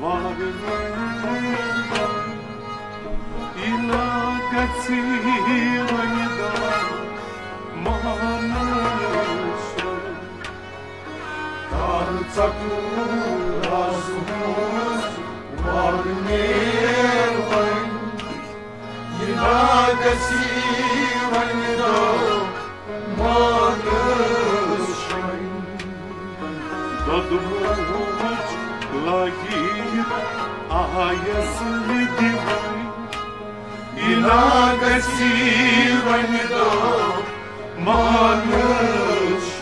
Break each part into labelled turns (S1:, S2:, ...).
S1: Varlığında İlakati vanida manışır подумать логик, а если дивы и на красивой до манешь.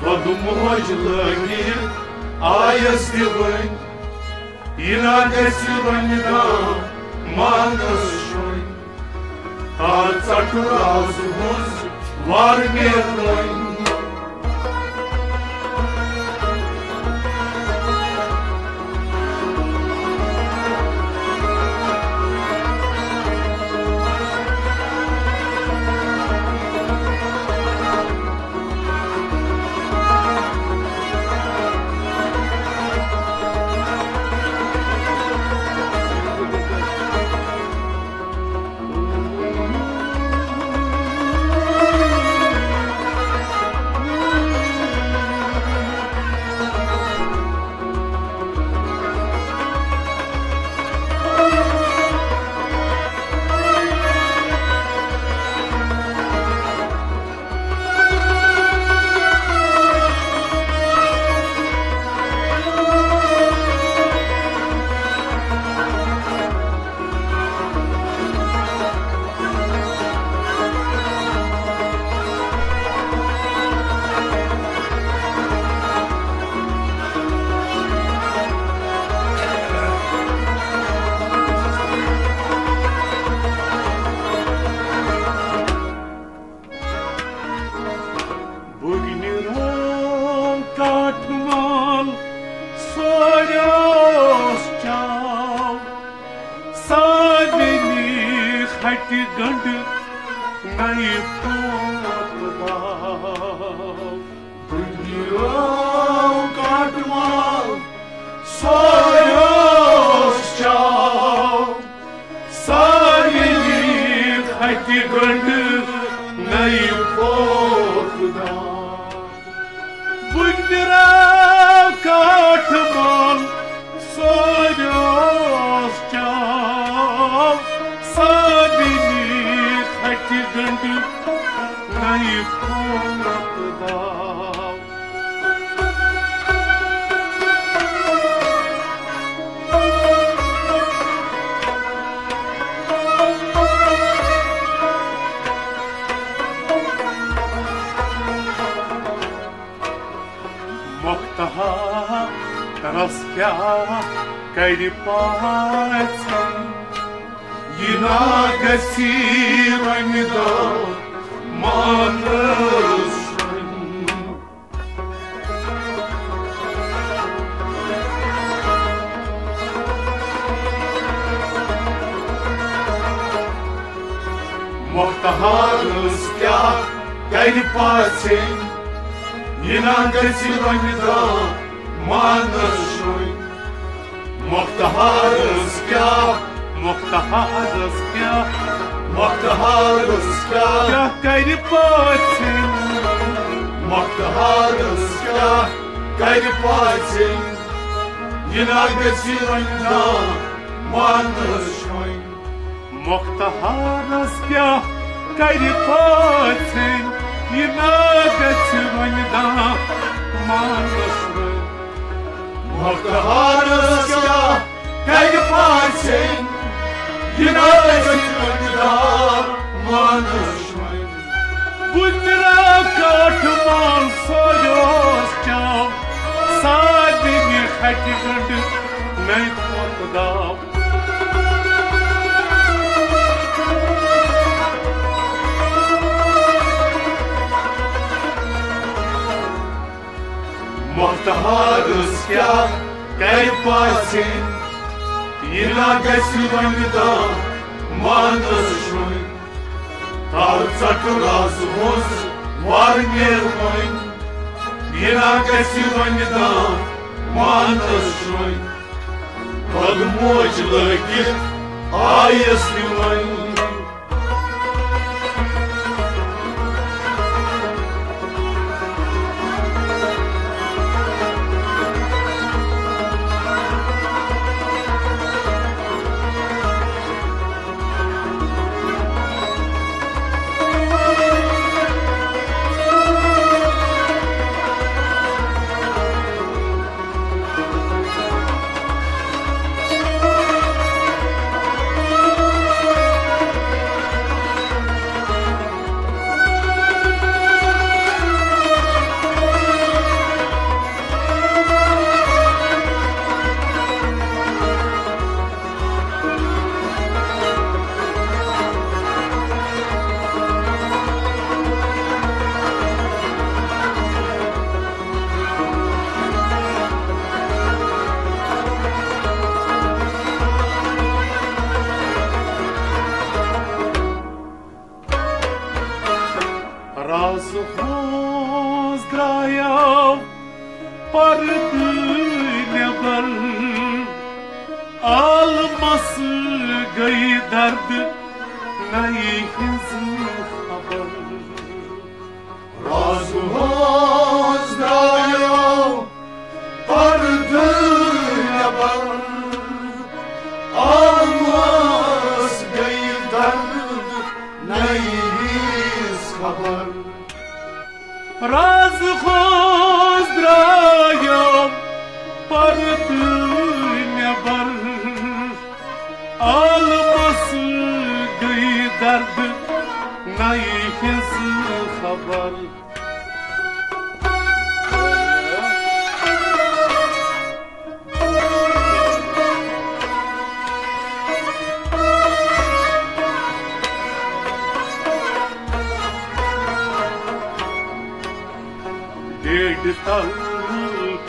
S1: Подумать лагерь, а если бы? İnagesivanida manışoy Artak razımız var mirloy Bugünün غير طاعة ينا كثيرا دار ما Muhtaharız ya gayri pasin Yine kesiran da manır Muhtaharız kya Muhtaharız kya Muhtaharız kya Kya karipacin Muhtaharız kya karipacin Yina gasiran da manışın Muhtaharız kya karipacin Yina gasiran da manışın Muhtaharız Hakkı harız ya Keyfaysın Yine özgün Manışmayın Bu nira katman Soyoz ya Sadini hakikati Ney korkudav Kari pasin Yina gesi vanida Manas shun Tar çakraz muz Var nirmoin Yina gesi vanida Manas shun Подмочила гид А если войну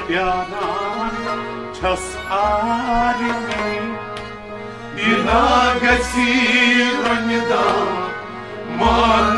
S1: پیارا چھس آرمی گسی رنگ مان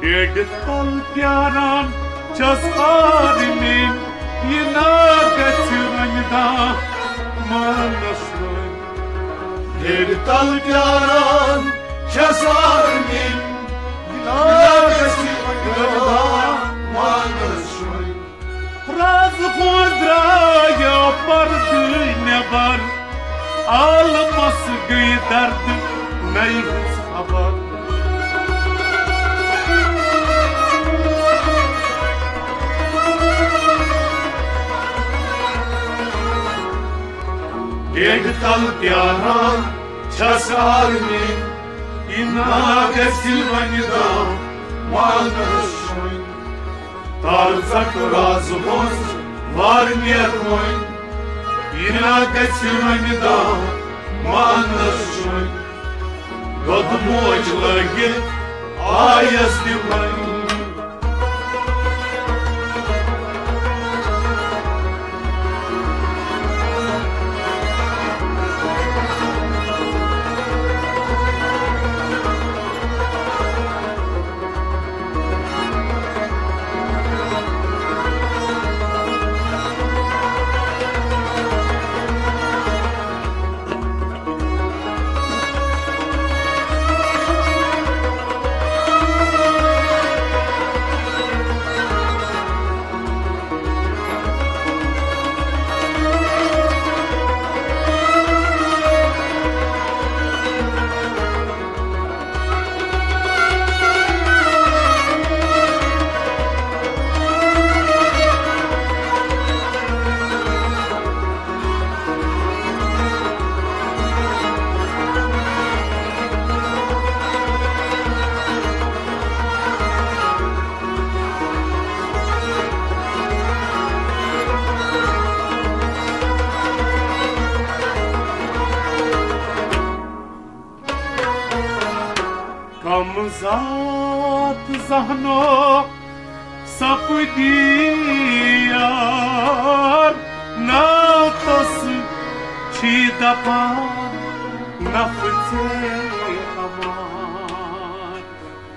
S1: Երգեցան պիարան չասխարիմին Ենակեցյուրան դա մանաշրեն Երգեցան պիարան չասխարիմին Ենակեցյուրան դա մանաշրեն Razı kudra yapardı ne var Ağlaması gıy derdi Meyhus haber часарmin Инагasi ranida marışın Tarzak razumuz var нет мой Инагasi ranida marışın Godmoçla git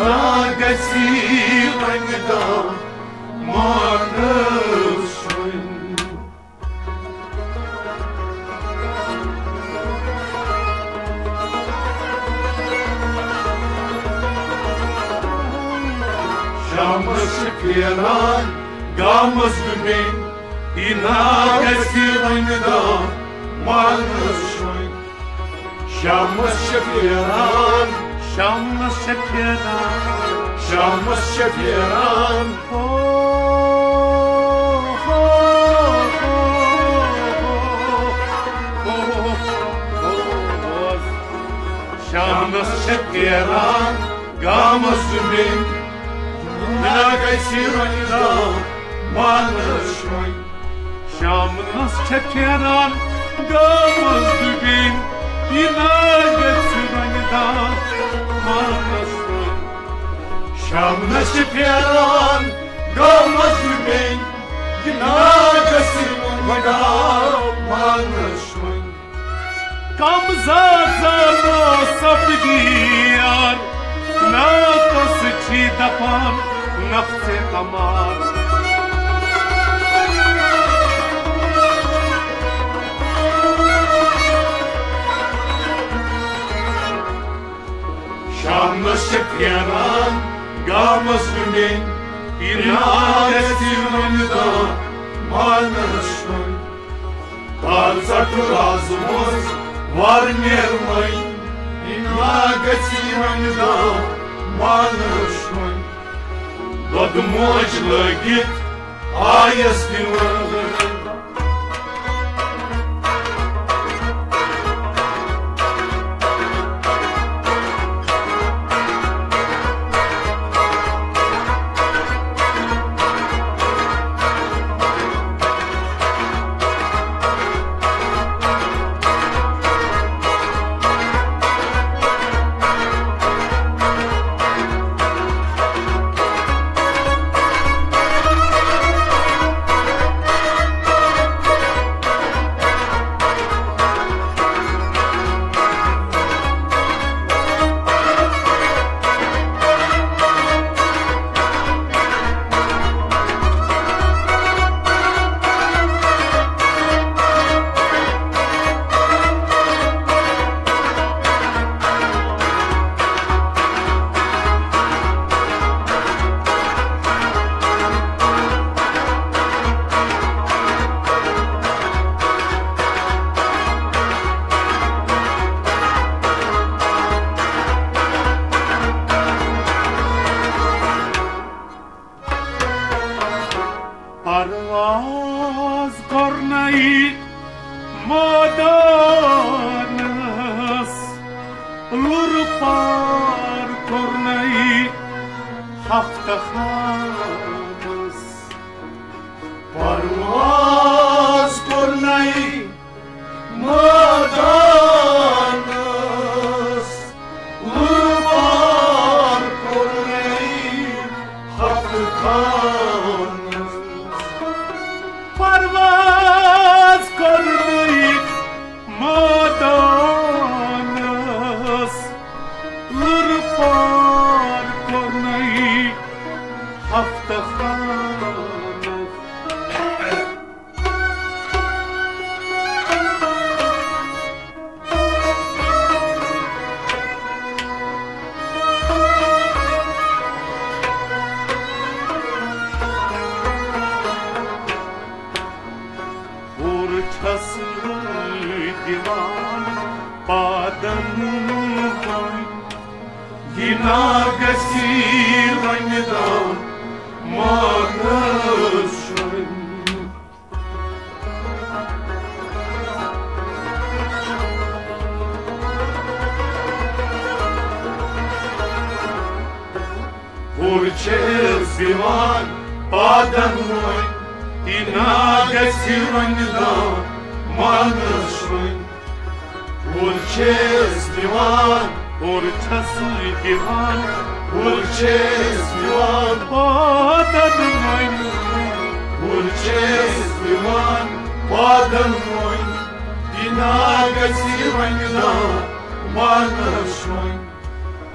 S1: Ginagasi vangda manashun Shamas kiran gamas dumin Ginagasi vangda manashun Shamas kiran
S2: Şam şekeran
S1: Shamas kiran
S2: Şam şekeran
S1: Gamas dumin Ginagasi vangda manashun
S2: Şam şekeran Gamız dübin Yine مشت پیران
S1: گامش بین گناگسی و گامانش من کم
S2: زاد و سبگیار نا کس چی دپان
S1: نفس تمام Şanlı şıp yanan gamas dumin Ginagasi vangda manashun Tarzaku razumuz var nermay Ginagasi vangda manashun Dodmoçla git. Ayastin vangda
S2: подо и на
S1: гостиной манышмы Урчез диван, урчасый диван, урчез
S2: диван подо мной Урчез диван подо мной и
S1: на гостиной манышмы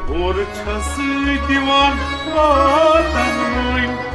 S1: Урчасый диван подо мной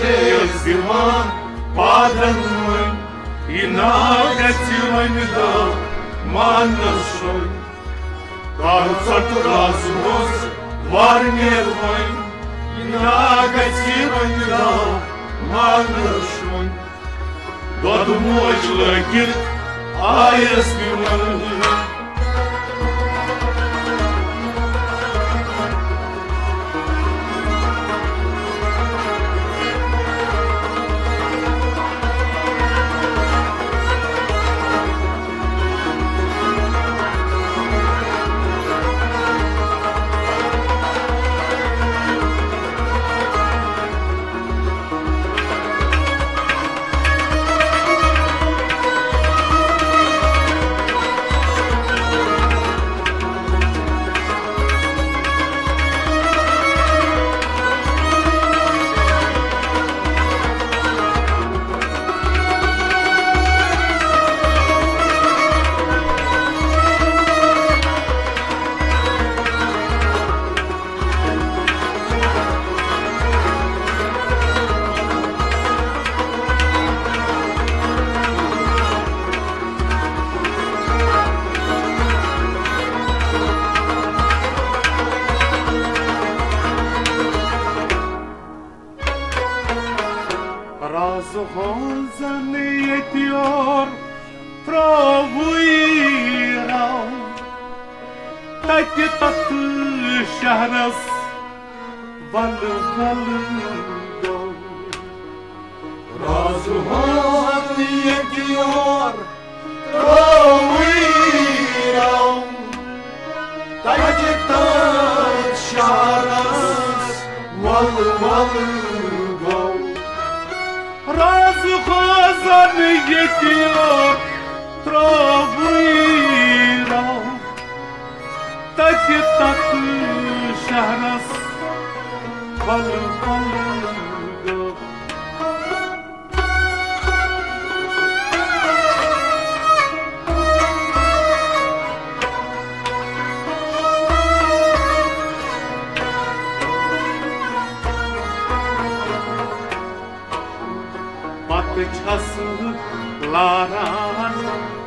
S2: шея взяла поданной И нагостила медал маннашой Кажется, туда сброс в армерной И нагостила медал маннашой Додумочила кирк, а если маннашой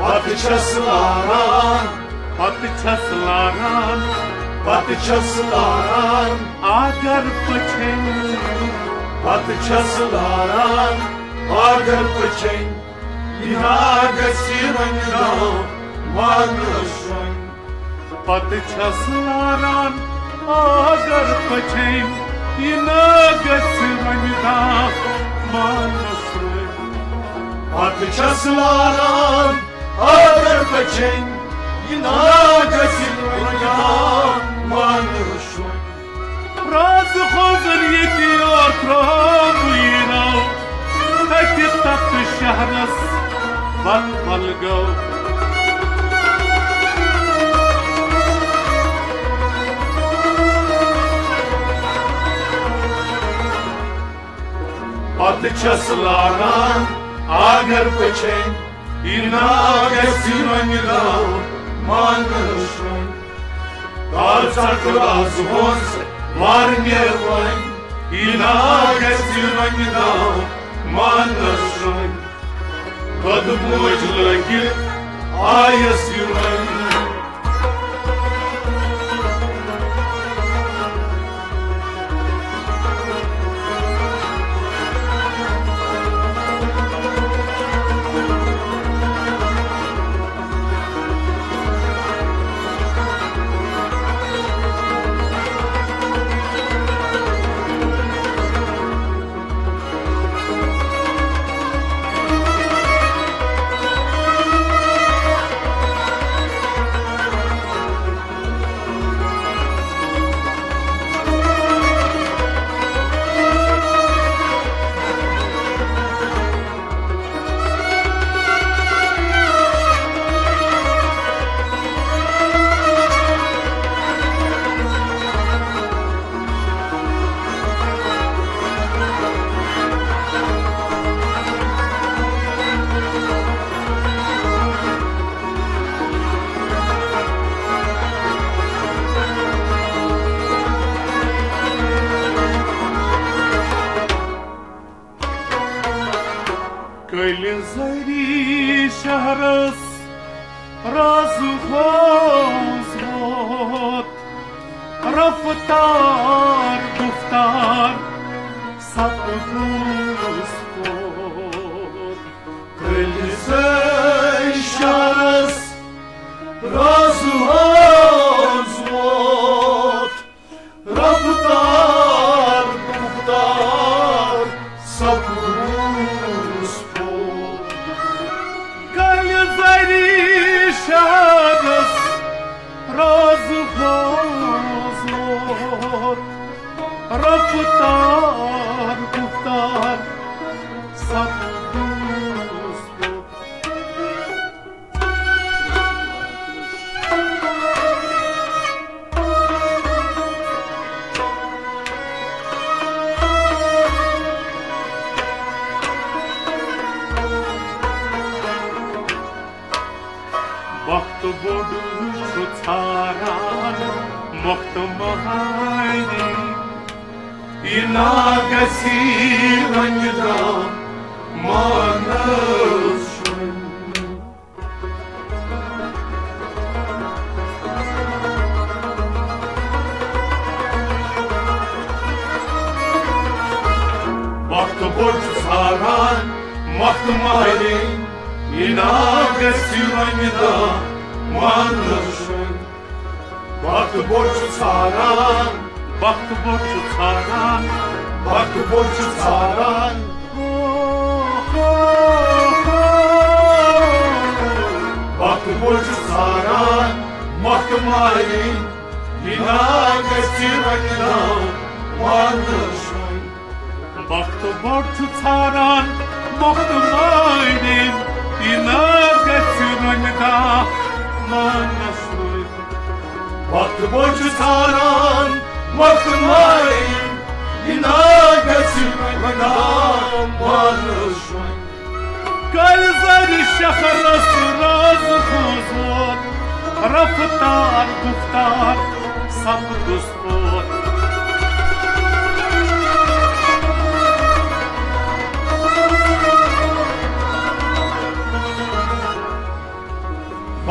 S2: rănida mănășoi. Patçasılara agar păcei, Ina găsi rănida mănășoi. Patçasılara
S1: Patçası laran
S2: Patçasılaran,
S1: agar paçı
S2: patçasılaran, agar păcei, Inagăsiră-nă
S1: 아들같이 이나가시
S2: 양만으로 Razı hozir yetiyor
S1: kroyina Tekit taktı şehres Van kalgav Patlıçasılana Ağır pıçın nervan İnaga simanila manışın Kadı muclaki ayas yürmen
S2: Köylü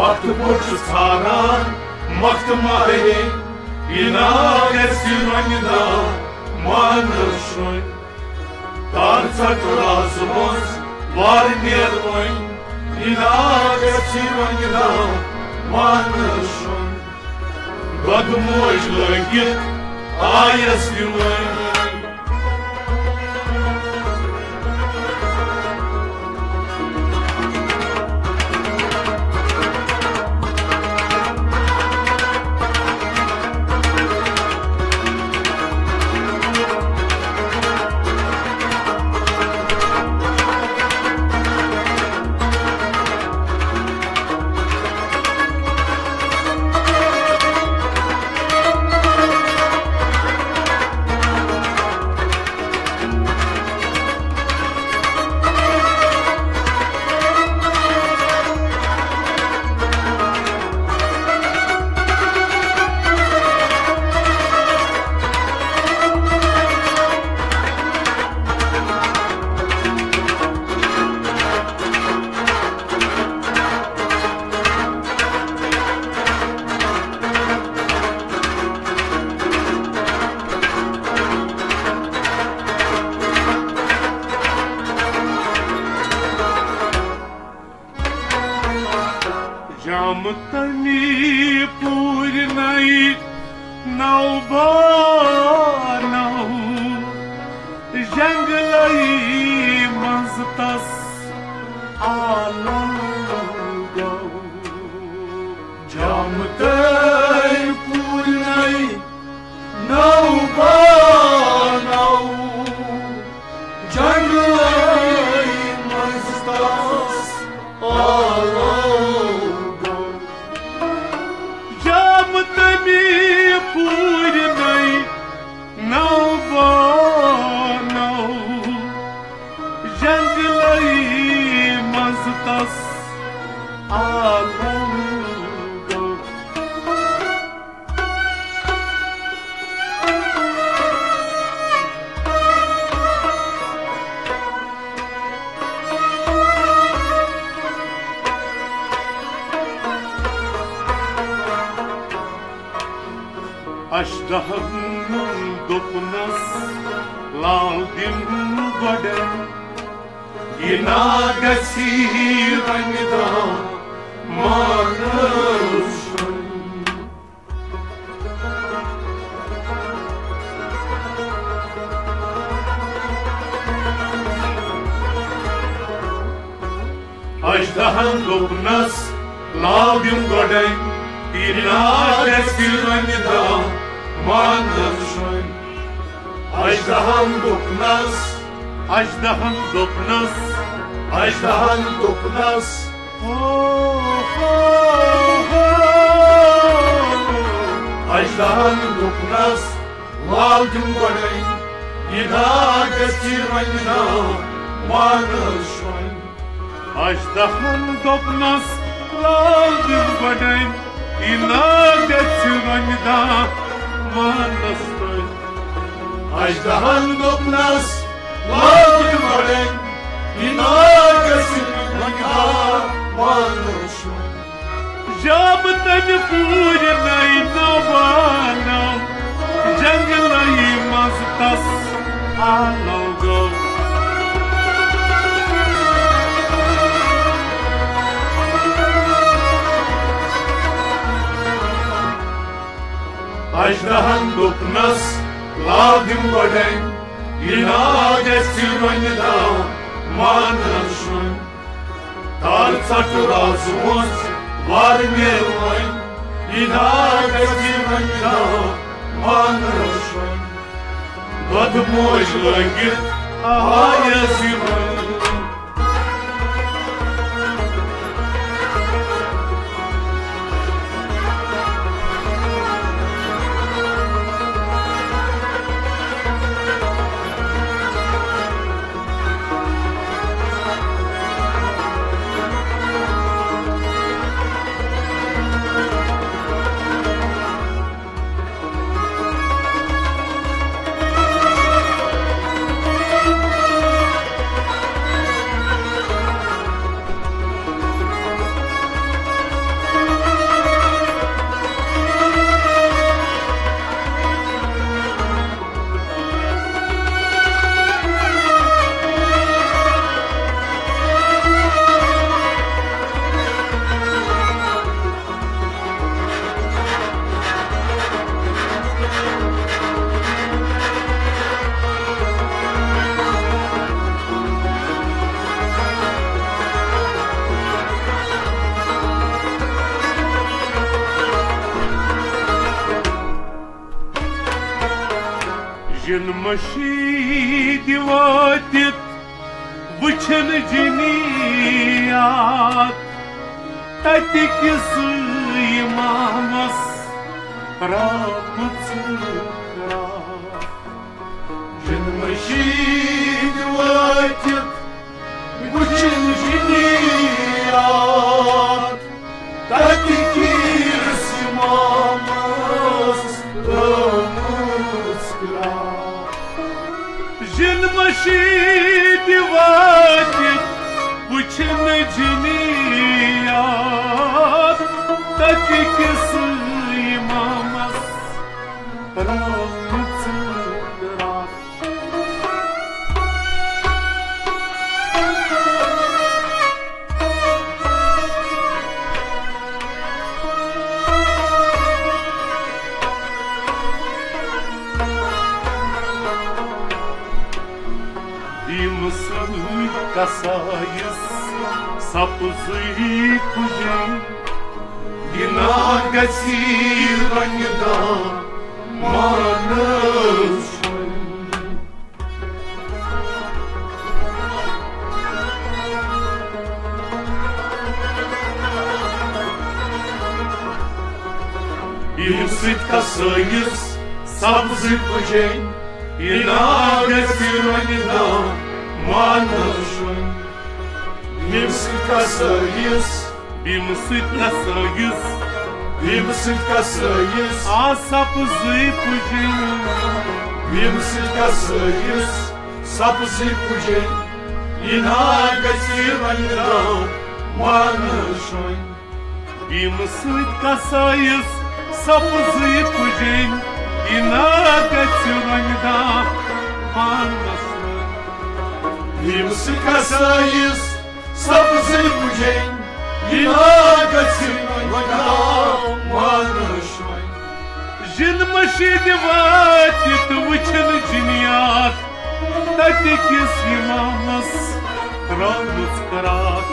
S1: Bahtı borcu saran Mahtıma beni Inare sirmanida Manrışoy Tarçak razımız Var
S2: niyet oy Inare sirmanida Manrışoy Гадмой жлагет Аяс вилой John McDermott.
S1: Inagasi rangda manushan
S2: Aştahın dokunas Laldim goden İnagesi rangda
S1: manushan Ajdahan doknas
S2: Aştahın dokunas
S1: Ajdahan doknas Ajdahan doknas Lalgın goday Inagasi rangda manushan
S2: Aştahın dokunas Laldim goden İnagesi rangda Manastay
S1: Ajdahan doknas Lalgın rangda manushan
S2: जब तन पूर नहीं नवाना जंगलई मस्तस आलो गो
S1: Ajdahan doknas Lalgın goday Inagasi rangda manushan Tarțatul azuns, var mir mein, in agati manna, man roșman.
S2: Tot moj lăngit, aia si mai, مشيدي وادت
S1: وجهن جنيات أتك صلي مع مصر راب تصرات جن مشيدي وادت وجهن جنيات
S2: Jin mashid watit Vıçın ciniyat? Tatikis imamas Rapıtsıra касаясь сапузы
S1: куя, Вина гасила не да. И усыть касаясь
S2: сапузы куя,
S1: Вина гасила не да малышой. Бимситка союз,
S2: Бимситка союз, Бимситка союз, Асапызы пыжин. Бимситка союз, Сапызы
S1: пыжин, Инагатираньда манышой. Бимситка союз, Сапызы пыжин,
S2: Инагатираньда манышой. Бимситка союз, ciniyat Tatikis yimamız Ranus karat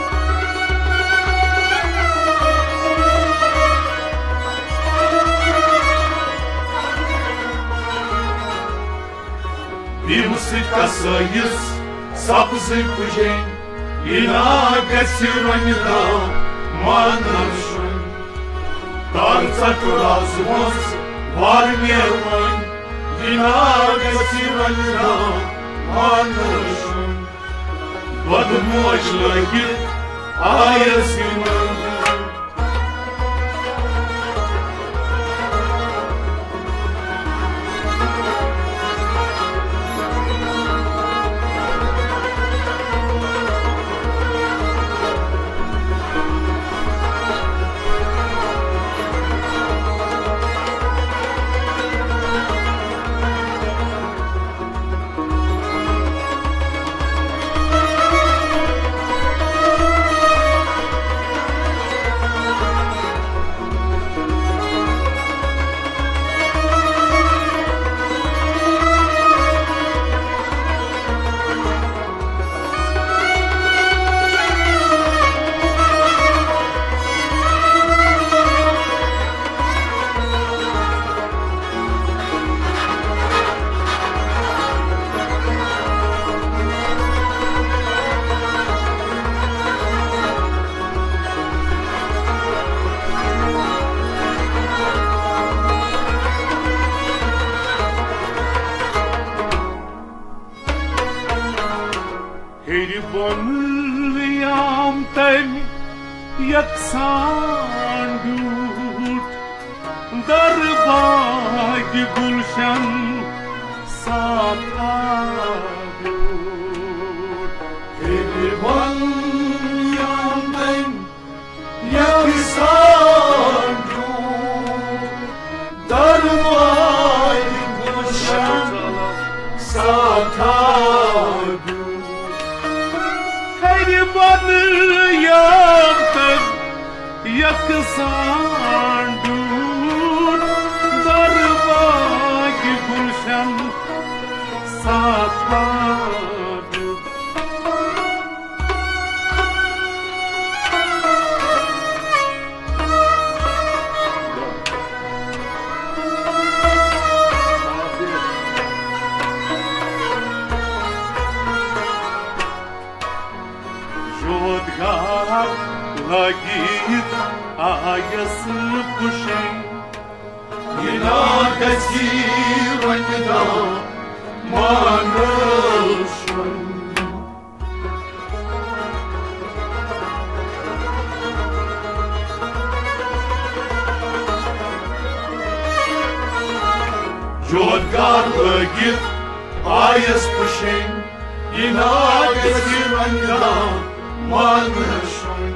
S1: Vimsi casăies, sapsi pugen, Inaga tiranda, manășoi. Tanța cu razumos, var
S2: inaakasironyita manaršai tarcakurasmos varmėvai inaakasironyita manaršai vadmožlagi ayasimai lagit
S1: ayas pushen Inagati vanyada manashwan.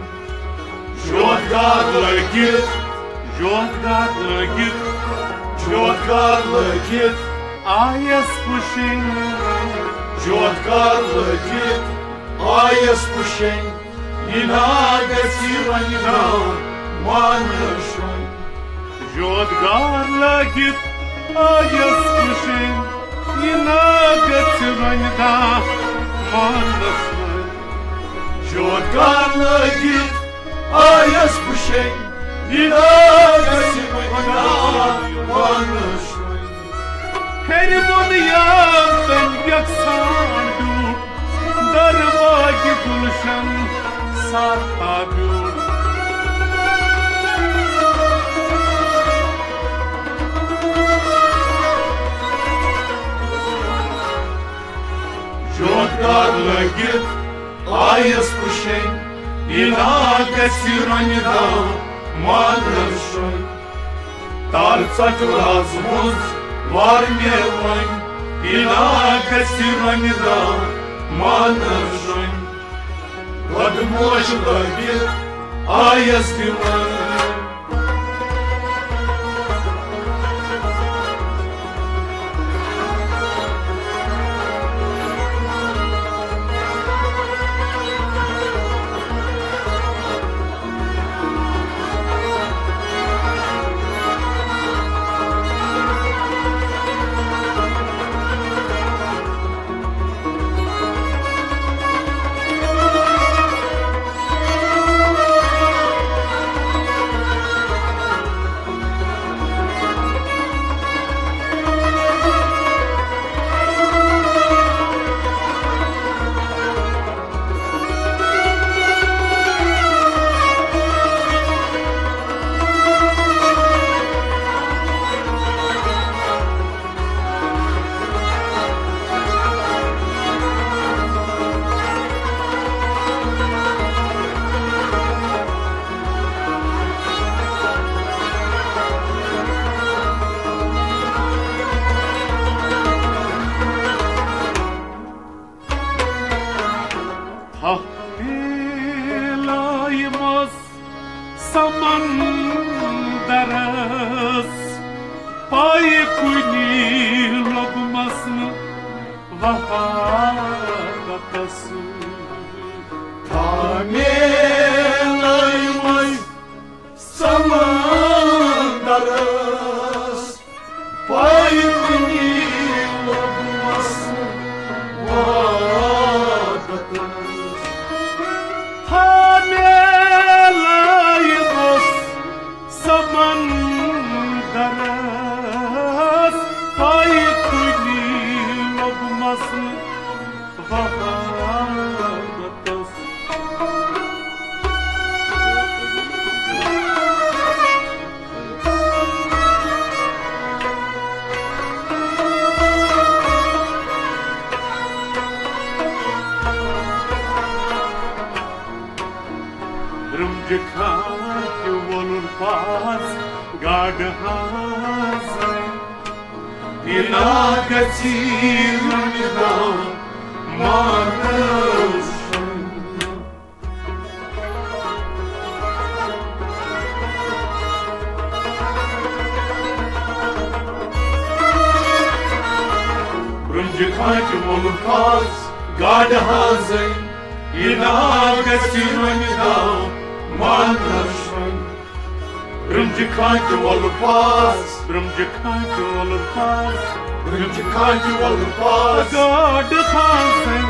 S1: Jodgar lagit
S2: Jodgar lagit
S1: Jodgar lagit
S2: ayas puşen
S1: Jodgar lagit ayas pushen Inagati vanyada manashwan.
S2: Jodgar lagit ayas puşen İnagat vanyda manasman
S1: Jogarla git ayas puşen Ina gasi oyna Manış
S2: Her bunyan ben yaksan dur Darvagi gulşan sarta dur
S1: Jogarla git ayas puşen Ina gasi oyna Manış Tarcak razmuz var mieloin Ina Barmevani, ilakasiranida, manajani, Ладмож побед, а я сбиваю. Ina gatirani da manışın Rıncıkacı olur paz
S2: Rımcıkar olur paz
S1: Rıncıkacı olur paz
S2: Gardı hazır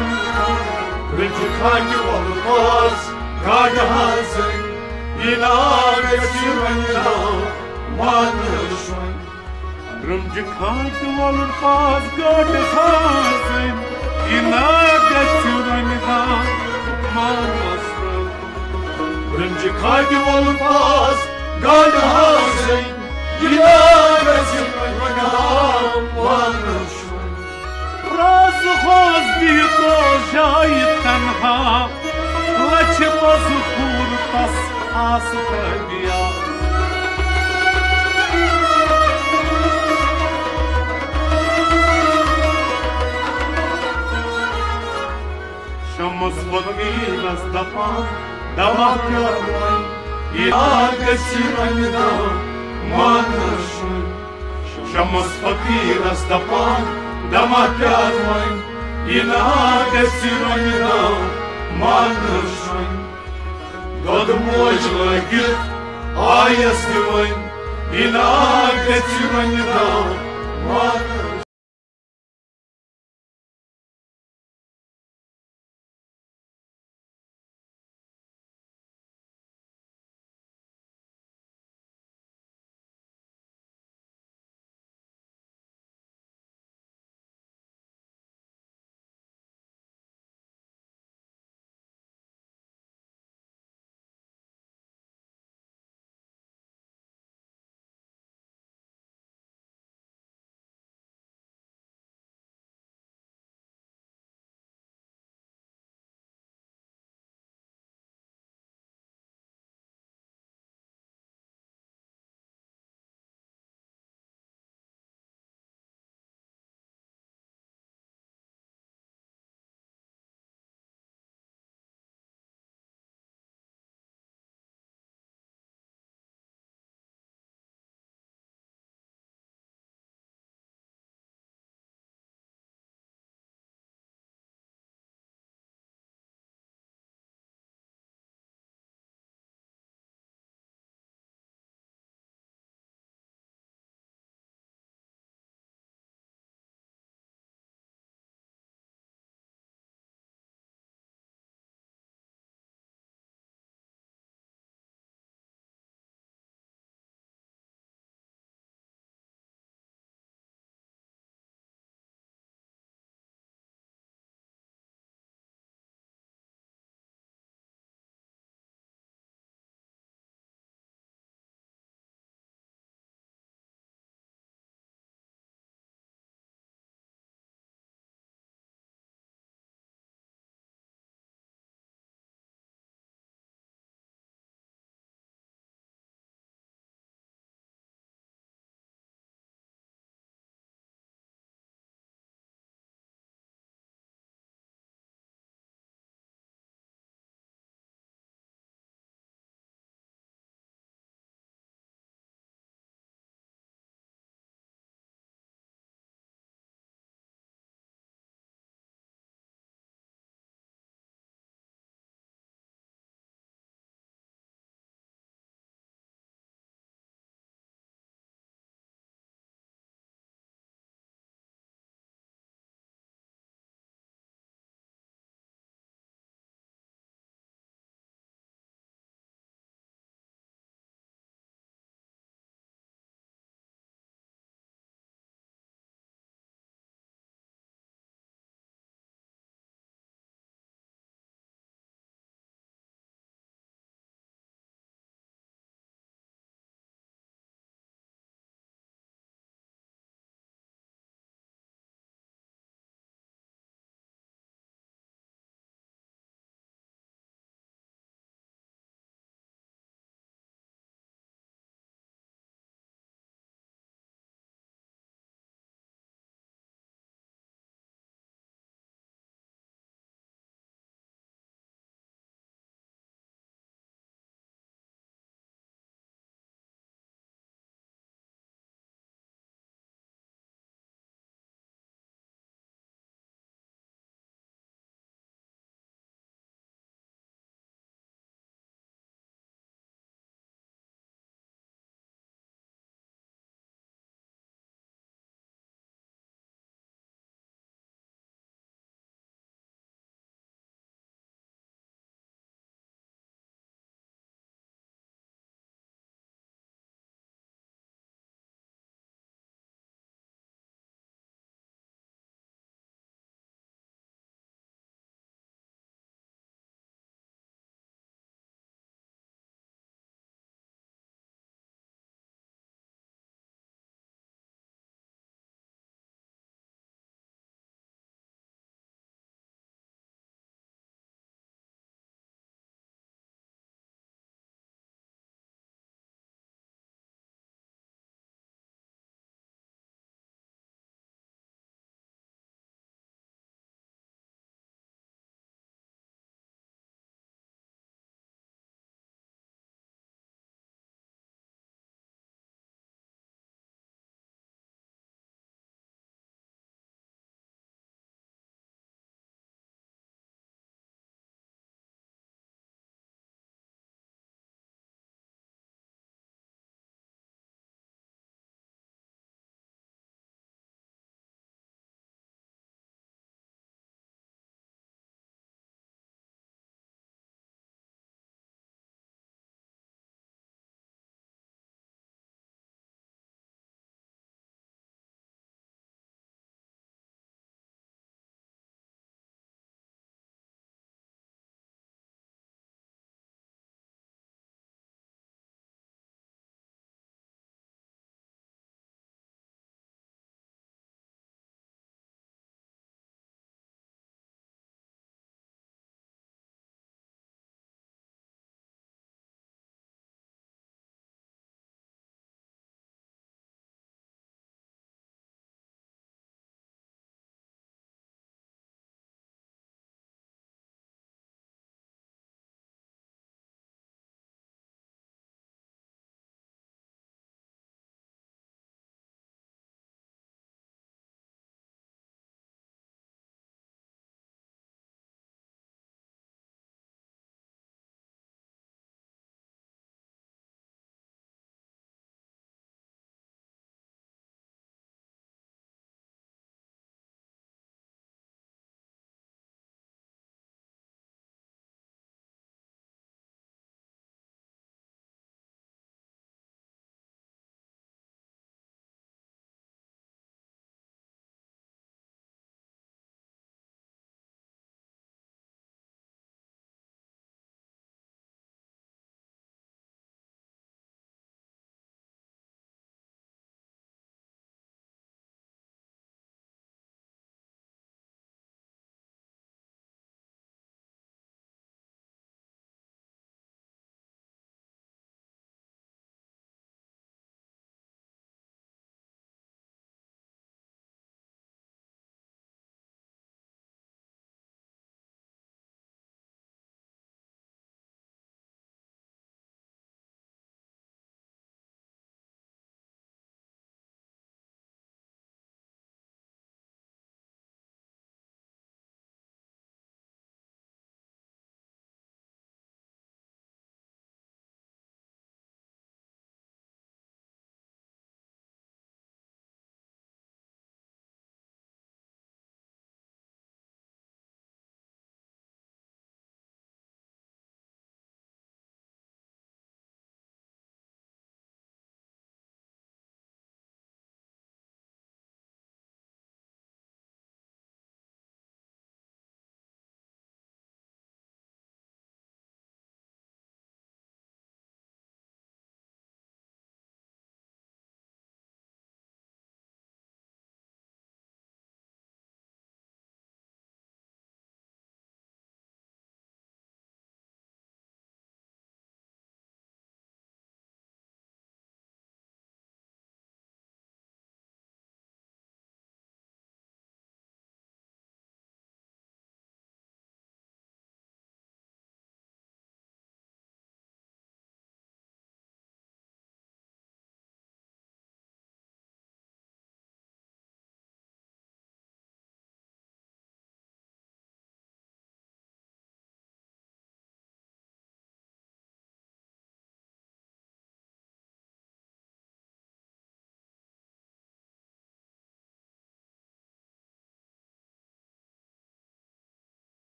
S1: Rıncıkacı olur paz Gardı hazın Ina gatirani da manışın
S2: Rımcıkar olur paz Birinci kalbim olmaz
S1: Galhasın Gidemesin Gambanış Razıhoz bir kocayı tenha. Laçmaz hurtas
S2: asfabiyat Şamus vakti nasdapan домах первой, и агасирамида магнашой, Шамас
S1: факира стопа, дома пятвой, и агасирамида магнашой, Годмочла гир, а если войн, и агасирамида магнашой,